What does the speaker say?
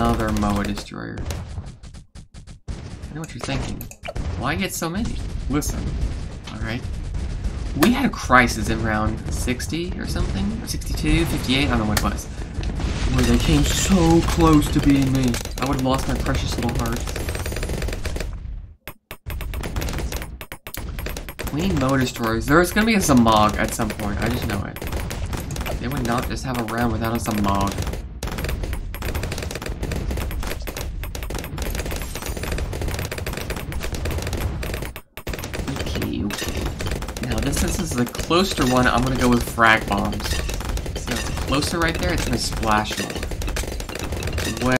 another MOAB destroyer. I know what you're thinking. Why get so many? Listen, alright? We had a crisis in round 60 or something? Or 62, 58, I don't know what it was. Where they came so close to being me. I would have lost my precious little heart. We need MOAB destroyers. There's gonna be a ZOMG at some point, I just know it. They would not just have a round without a ZOMG. Now this, is the closer one, I'm gonna go with frag bombs. So closer right there, it's gonna splash more.